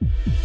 you